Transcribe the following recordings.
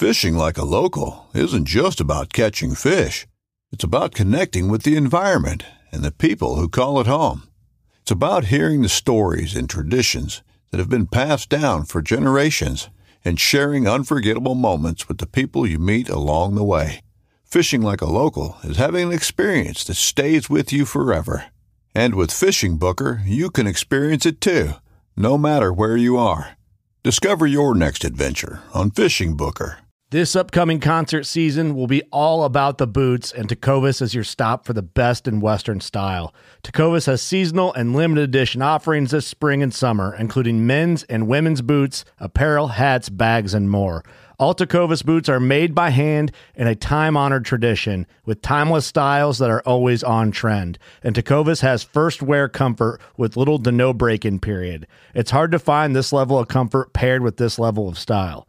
Fishing like a local isn't just about catching fish. It's about connecting with the environment and the people who call it home. It's about hearing the stories and traditions that have been passed down for generations and sharing unforgettable moments with the people you meet along the way. Fishing like a local is having an experience that stays with you forever. And with Fishing Booker, you can experience it too, no matter where you are. Discover your next adventure on Fishing Booker. This upcoming concert season will be all about the boots, and Tecovas is your stop for the best in Western style. Tecovas has seasonal and limited edition offerings this spring and summer, including men's and women's boots, apparel, hats, bags, and more. All Tecovas boots are made by hand in a time honored tradition with timeless styles that are always on trend. And Tecovas has first wear comfort with little to no break in period. It's hard to find this level of comfort paired with this level of style.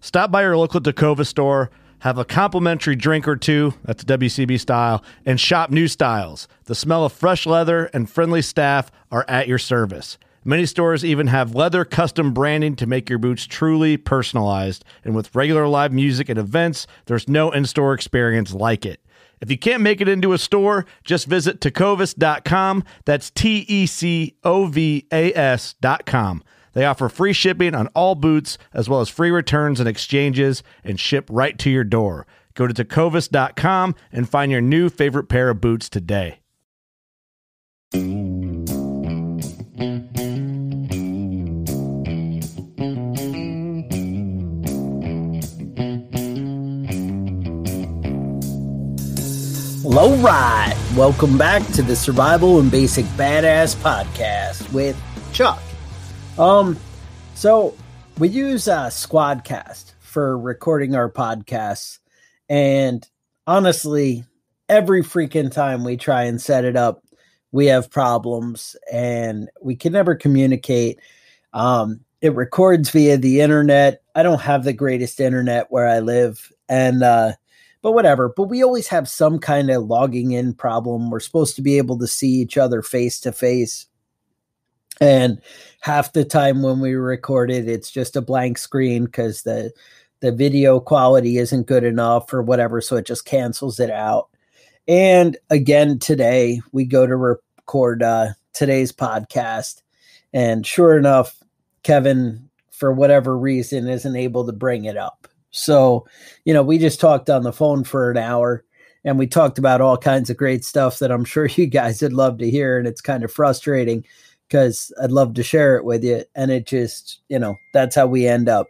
Stop by your local Tecova store, have a complimentary drink or two, that's WCB style, and shop new styles. The smell of fresh leather and friendly staff are at your service. Many stores even have leather custom branding to make your boots truly personalized. And with regular live music and events, there's no in store experience like it. If you can't make it into a store, just visit tecovas.com. That's T E C O V A S.com. They offer free shipping on all boots, as well as free returns and exchanges, and ship right to your door. Go to tecovas.com and find your new favorite pair of boots today. All right, welcome back to the Survival and Basic Badass podcast with Chuck. Um, so we use uh, Squadcast for recording our podcasts, and honestly, every freaking time we try and set it up, we have problems, and we can never communicate. Um, it records via the internet. I don't have the greatest internet where I live, and uh, but whatever. But we always have some kind of logging in problem. We're supposed to be able to see each other face to face. And half the time when we record it, it's just a blank screen because the the video quality isn't good enough or whatever, so it just cancels it out. And again, today we go to record uh, today's podcast, and sure enough, Kevin, for whatever reason, isn't able to bring it up. So, you know, we just talked on the phone for an hour and we talked about all kinds of great stuff that I'm sure you guys would love to hear. And it's kind of frustrating because I'd love to share it with you. And it just, you know, that's how we end up.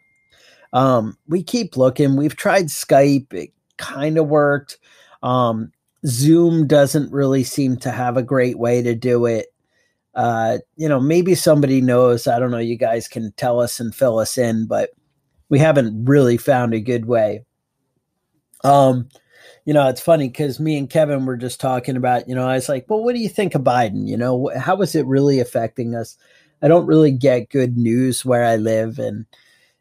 Um, we keep looking. We've tried Skype, it kind of worked. Um, Zoom doesn't really seem to have a great way to do it. Uh, you know, maybe somebody knows. I don't know. You guys can tell us and fill us in, but we haven't really found a good way. Um, you know, it's funny because me and Kevin were just talking about, you know, I was like, well, what do you think of Biden? You know, how is it really affecting us? I don't really get good news where I live. And,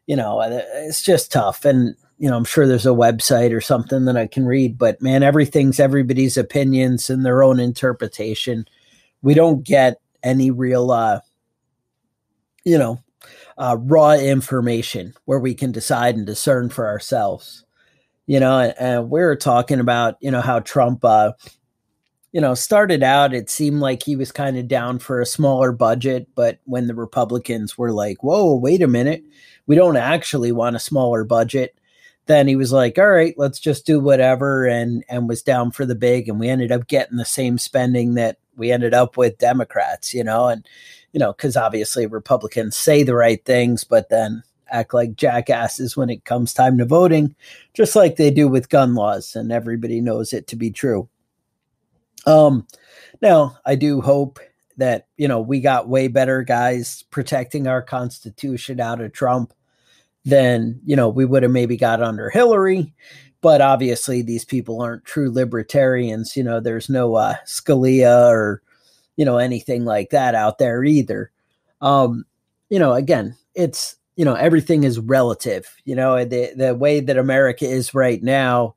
you know, it's just tough. And, you know, I'm sure there's a website or something that I can read, but man, everything's everybody's opinions and their own interpretation. We don't get any real, uh, you know, uh, raw information where we can decide and discern for ourselves. You know, and, we are talking about, you know, how Trump, uh, you know, started out, it seemed like he was kind of down for a smaller budget. But when the Republicans were like, whoa, wait a minute, we don't actually want a smaller budget. Then he was like, all right, let's just do whatever. And, and was down for the big. And we ended up getting the same spending that we ended up with Democrats, you know, and, you know, because obviously Republicans say the right things, but then act like jackasses when it comes time to voting, just like they do with gun laws, and everybody knows it to be true. Um, now I do hope that you know we got way better guys protecting our Constitution out of Trump than you know we would have maybe got under Hillary. But obviously, these people aren't true libertarians. You know, there's no uh, Scalia or you know anything like that out there either um you know again it's you know everything is relative you know the the way that america is right now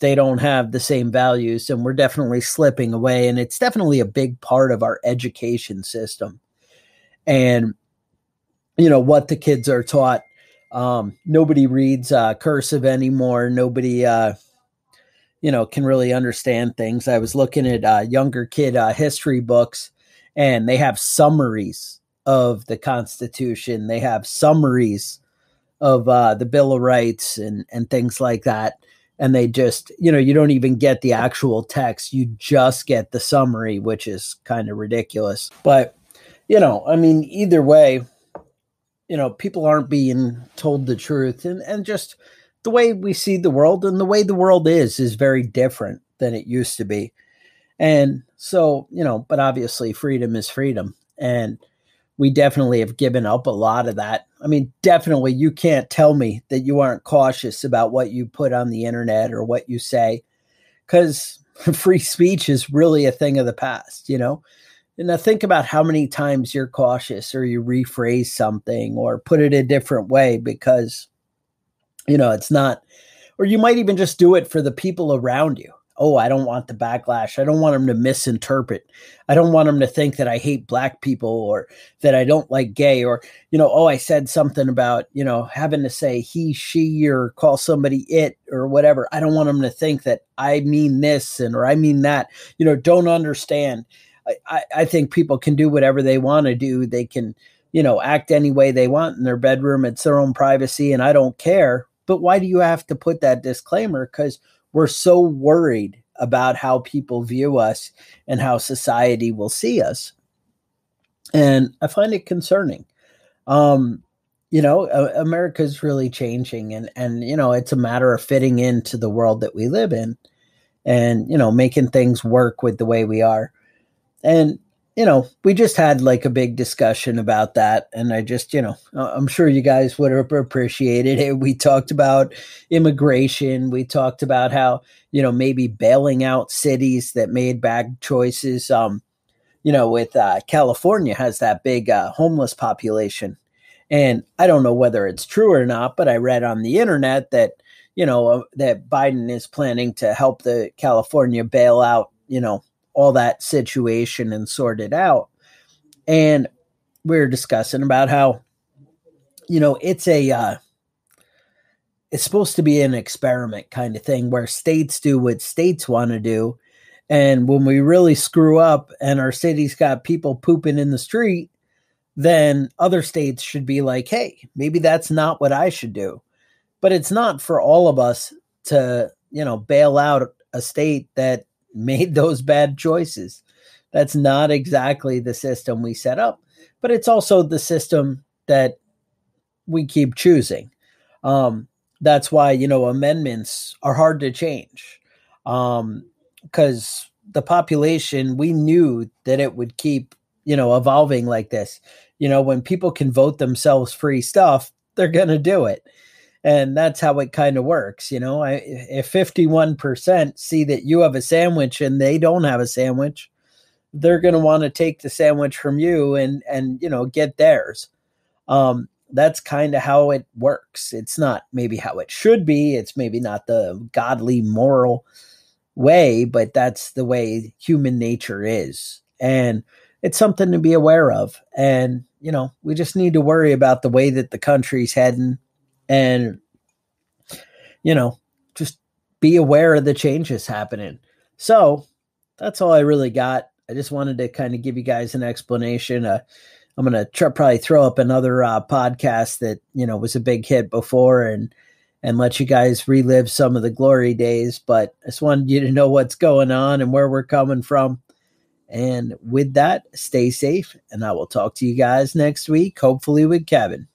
they don't have the same values and we're definitely slipping away and it's definitely a big part of our education system and you know what the kids are taught Um, nobody reads uh, cursive anymore. Nobody, uh, you know, can really understand things. I was looking at uh, younger kid uh, history books, and they have summaries of the Constitution. They have summaries of uh, the Bill of Rights and and things like that. And they just, you know, you don't even get the actual text. You just get the summary, which is kind of ridiculous. But, you know, I mean, either way, you know, people aren't being told the truth. And, and just the way we see the world and the way the world is is very different than it used to be. And so, you know, but obviously freedom is freedom. And we definitely have given up a lot of that. I mean, definitely, you can't tell me that you aren't cautious about what you put on the internet or what you say, because free speech is really a thing of the past, you know? And now think about how many times you're cautious or you rephrase something or put it a different way because, you know, it's not, or you might even just do it for the people around you oh, I don't want the backlash. I don't want them to misinterpret. I don't want them to think that I hate black people or that I don't like gay or, you know, oh, I said something about, you know, having to say he, she, or call somebody it or whatever. I don't want them to think that I mean this and or I mean that, you know, don't understand. I, I think people can do whatever they want to do. They can, you know, act any way they want in their bedroom. It's their own privacy and I don't care. But why do you have to put that disclaimer? Because we're so worried about how people view us and how society will see us. And I find it concerning. Um, you know, America's really changing and and you know, it's a matter of fitting into the world that we live in and you know, making things work with the way we are. And you know, we just had like a big discussion about that. And I just, you know, I'm sure you guys would have appreciated it. We talked about immigration. We talked about how, you know, maybe bailing out cities that made bad choices. Um, you know, with uh, California has that big uh, homeless population. And I don't know whether it's true or not, but I read on the internet that, you know, uh, that Biden is planning to help the California bail out, you know, all that situation and sort it out. And we are discussing about how, you know, it's a, uh, it's supposed to be an experiment kind of thing where states do what states want to do. And when we really screw up and our city's got people pooping in the street, then other states should be like, hey, maybe that's not what I should do. But it's not for all of us to, you know, bail out a state that made those bad choices. That's not exactly the system we set up, but it's also the system that we keep choosing. Um, that's why, you know, amendments are hard to change because um, the population, we knew that it would keep, you know, evolving like this. You know, when people can vote themselves free stuff, they're going to do it and that's how it kind of works you know? I, if 51% see that you have a sandwich and they don't have a sandwich they're going to want to take the sandwich from you and and you know get theirs. Um that's kind of how it works. It's not maybe how it should be. It's maybe not the godly moral way but that's the way human nature is. And it's something to be aware of. And you know we just need to worry about the way that the country's heading and you know just be aware of the changes happening. So that's all i really got. I just wanted to kind of give you guys an explanation. Uh, i'm gonna probably throw up another uh, podcast that you know was a big hit before and and let you guys relive some of the glory days but i just wanted you to know what's going on and where we're coming from. And with that stay safe and i will talk to you guys next week hopefully with kevin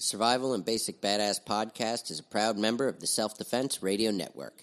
the Survival and Basic Badass podcast is a proud member of the Self Defense Radio Network.